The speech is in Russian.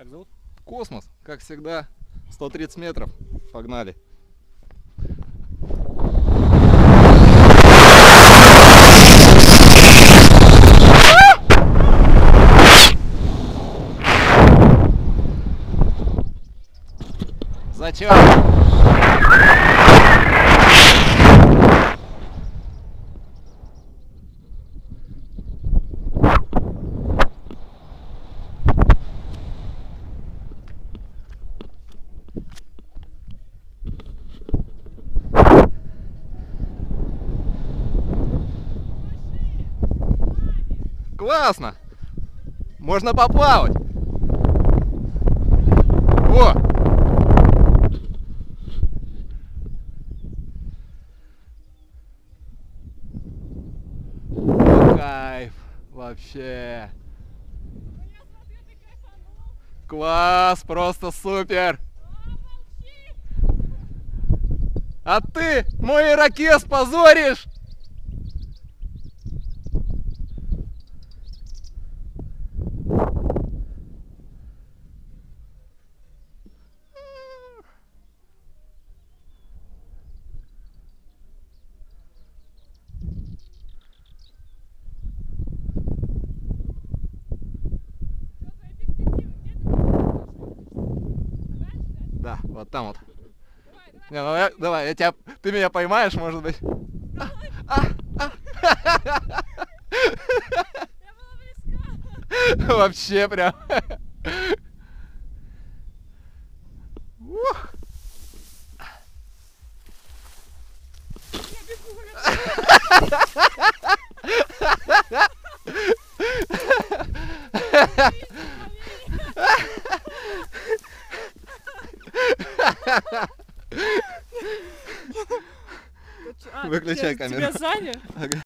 Как зовут? Космос, как всегда, 130 метров. Погнали. Зачем? Классно! Можно поплавать! О! Кайф! Вообще! Класс! Просто супер! А ты мой ирокез позоришь! Да, вот там вот. Не, ну я- давай, я тебя, ты меня поймаешь, может быть. А, а, а. Вообще прям. А, Выключай тебя- камеру. Тебя Саня? Ага.